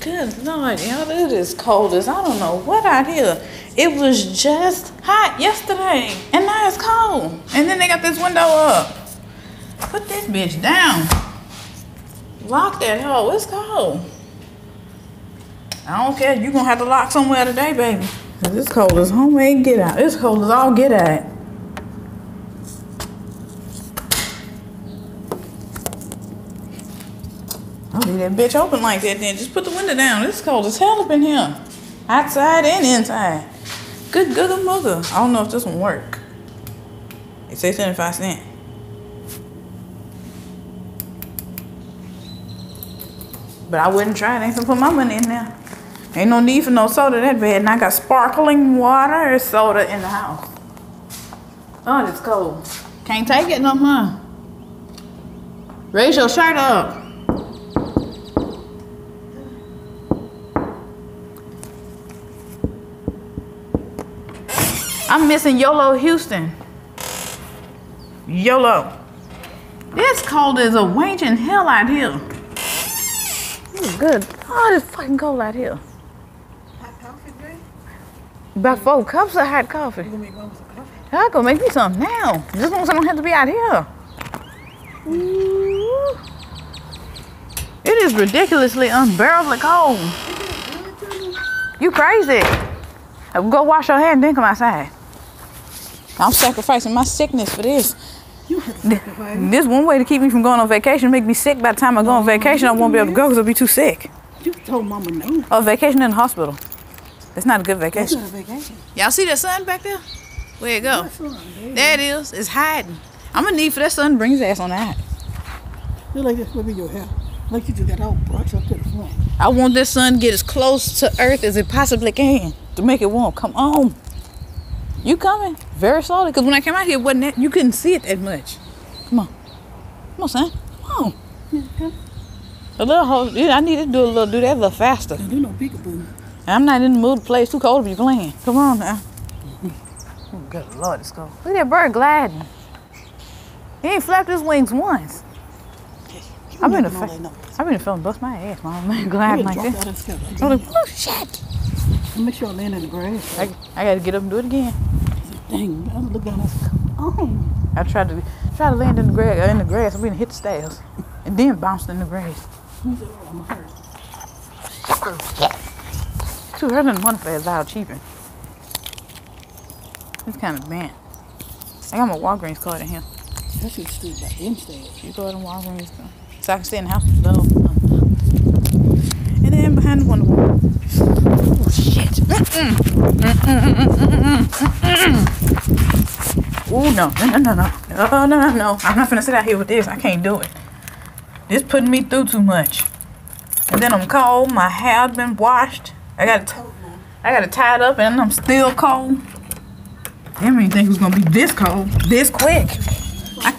Good lord, y'all, it is cold as I don't know what out here. It was just hot yesterday, and now it's cold. And then they got this window up. Put this bitch down. Lock that hole. It's cold. I don't care. You're gonna have to lock somewhere today, baby. Cause it's cold as homemade get out. It's cold as all get out. I'll leave that bitch open like that then. Just put the window down. It's cold as hell up in here. Outside and inside. Good good mother. I don't know if this one work. It say 75 cents. But I wouldn't try it. Ain't gonna put my money in there. Ain't no need for no soda that bad. And I got sparkling water soda in the house. Oh, it's cold. Can't take it no more. Raise your shirt up. I'm missing YOLO Houston. YOLO. It's cold as a waging hell out here. Ooh, good. Oh, it's fucking cold out here. Hot coffee, Dre? About four cups of hot coffee. You gonna make mama some coffee? I go make me some now. Just want someone have to be out here. Ooh. It is ridiculously unbearably cold. You crazy. Go wash your hair and then come outside. I'm sacrificing my sickness for this. You have. This one way to keep me from going on vacation, make me sick. By the time I go on vacation, I won't be able to go because I'll be too sick. You told mama no. Oh, vacation in the hospital. It's not a good vacation. vacation. Y'all see that sun back there? Where it go? That's. There it is. It's hiding. I'm gonna need for that sun to bring his ass on that. Look like this would be your hair. Like you just got all brushed up to the front. I want this sun to get as close to Earth as it possibly can to make it warm. Come on. You coming? Very slowly, because when I came out here, it wasn't that, you couldn't see it that much. Come on. Come on, son. Come on. A little, ho- yeah, I need to do a little, do that a little faster. Don't do no peekaboo. I'm not in the mood to play. It's too cold to be playing. Come on now. Oh, good Lord, it's cold. Look at that bird gliding. He ain't flapped his wings once. I've been a fa- fa- I've been feeling bust my ass, mom. Man, gliding like drop that. out of the sky. I'm like, oh shit. Make sure I land in the grass. I, I gotta get up and do it again. Dang, I look and say, oh. I tried to try to land in the grass. In the grass, I'm gonna hit the stairs, and then bounced in the grass. I'm hurt. Too hurt than one for out cheaping. It's kind of bent. I got my Walgreens card in here. That shit stood by them stairs. You go and Walgreens, so, so I can stay in the house though. And then behind the window. Oh shit! Mm-mm, mm-mm. Ooh no, no, no, no, no. Oh, no, no, no. I'm not gonna sit out here with this. I can't do it. This putting me through too much. And then I'm cold. My hair's been washed. I got it. I got it tied up, and I'm still cold. Damn, I didn't think it was gonna be this cold, this quick. I,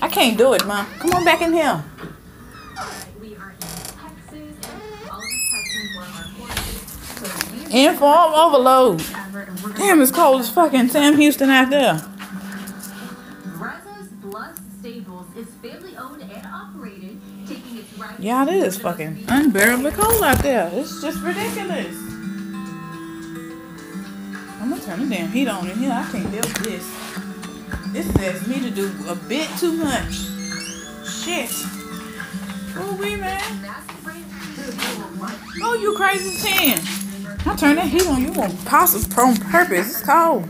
I can't do it, Mom. Come on back in here. Inform overload. Damn, it's cold as fucking Sam Houston out there. Yeah, it is fucking unbearably cold out there. It's just ridiculous. I'm gonna turn the damn heat on in here. I can't deal with this. This asks me to do a bit too much. Shit. Oh, we man. Oh, you crazy 10. I turn that heat on you on pasta on purpose. It's cold.